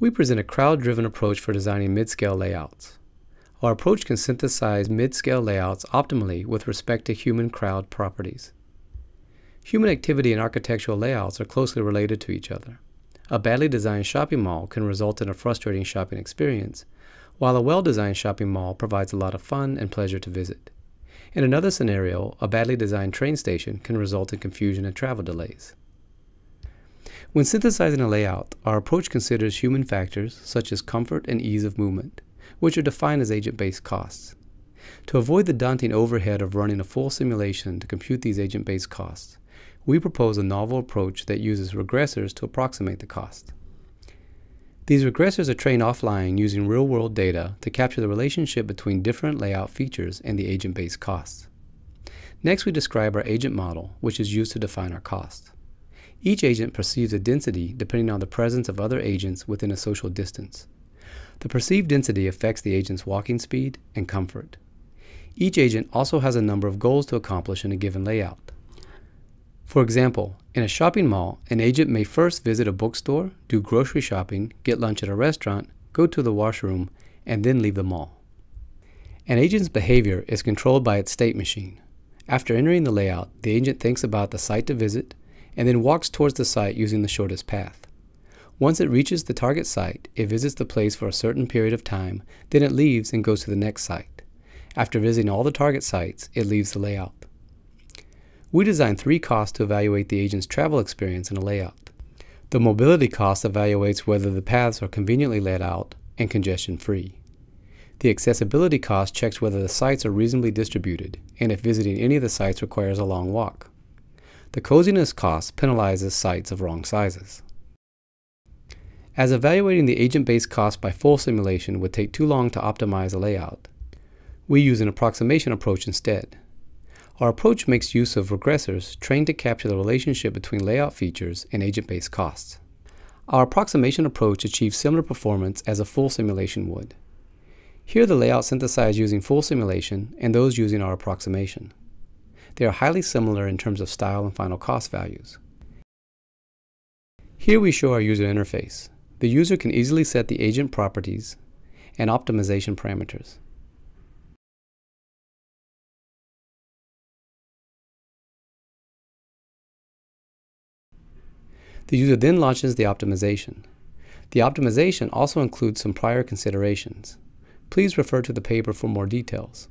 We present a crowd-driven approach for designing mid-scale layouts. Our approach can synthesize mid-scale layouts optimally with respect to human crowd properties. Human activity and architectural layouts are closely related to each other. A badly designed shopping mall can result in a frustrating shopping experience, while a well-designed shopping mall provides a lot of fun and pleasure to visit. In another scenario, a badly designed train station can result in confusion and travel delays. When synthesizing a layout, our approach considers human factors such as comfort and ease of movement, which are defined as agent-based costs. To avoid the daunting overhead of running a full simulation to compute these agent-based costs, we propose a novel approach that uses regressors to approximate the cost. These regressors are trained offline using real-world data to capture the relationship between different layout features and the agent-based costs. Next, we describe our agent model, which is used to define our cost. Each agent perceives a density depending on the presence of other agents within a social distance. The perceived density affects the agent's walking speed and comfort. Each agent also has a number of goals to accomplish in a given layout. For example, in a shopping mall, an agent may first visit a bookstore, do grocery shopping, get lunch at a restaurant, go to the washroom, and then leave the mall. An agent's behavior is controlled by its state machine. After entering the layout, the agent thinks about the site to visit, and then walks towards the site using the shortest path. Once it reaches the target site, it visits the place for a certain period of time, then it leaves and goes to the next site. After visiting all the target sites, it leaves the layout. We design three costs to evaluate the agent's travel experience in a layout. The mobility cost evaluates whether the paths are conveniently laid out and congestion free. The accessibility cost checks whether the sites are reasonably distributed and if visiting any of the sites requires a long walk. The coziness cost penalizes sites of wrong sizes. As evaluating the agent-based cost by full simulation would take too long to optimize a layout, we use an approximation approach instead. Our approach makes use of regressors trained to capture the relationship between layout features and agent-based costs. Our approximation approach achieves similar performance as a full simulation would. Here the layouts synthesized using full simulation and those using our approximation. They are highly similar in terms of style and final cost values. Here we show our user interface. The user can easily set the agent properties and optimization parameters. The user then launches the optimization. The optimization also includes some prior considerations. Please refer to the paper for more details.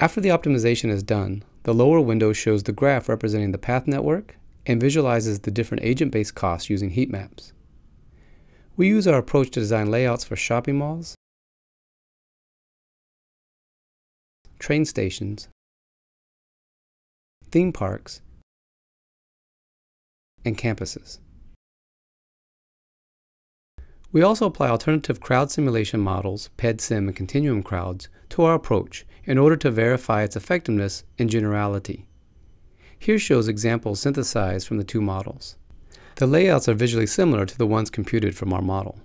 After the optimization is done, the lower window shows the graph representing the path network and visualizes the different agent-based costs using heat maps. We use our approach to design layouts for shopping malls, train stations, theme parks, and campuses. We also apply alternative crowd simulation models, PEDSIM and continuum crowds, to our approach in order to verify its effectiveness and generality. Here shows examples synthesized from the two models. The layouts are visually similar to the ones computed from our model.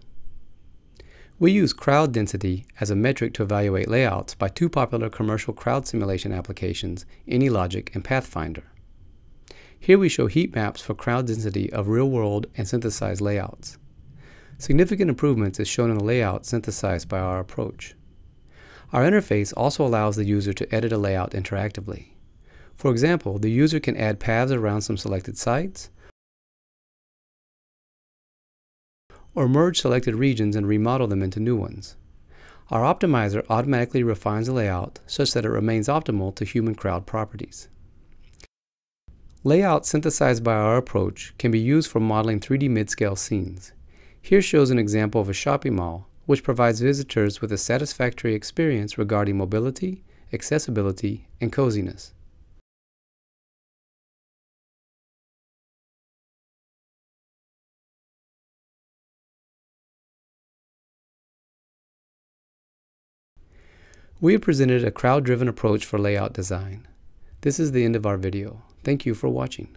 We use crowd density as a metric to evaluate layouts by two popular commercial crowd simulation applications, AnyLogic and Pathfinder. Here we show heat maps for crowd density of real-world and synthesized layouts. Significant improvements is shown in the layout synthesized by our approach. Our interface also allows the user to edit a layout interactively. For example, the user can add paths around some selected sites, or merge selected regions and remodel them into new ones. Our optimizer automatically refines the layout such that it remains optimal to human crowd properties. Layouts synthesized by our approach can be used for modeling 3D mid-scale scenes. Here shows an example of a shopping mall, which provides visitors with a satisfactory experience regarding mobility, accessibility, and coziness. We have presented a crowd-driven approach for layout design. This is the end of our video. Thank you for watching.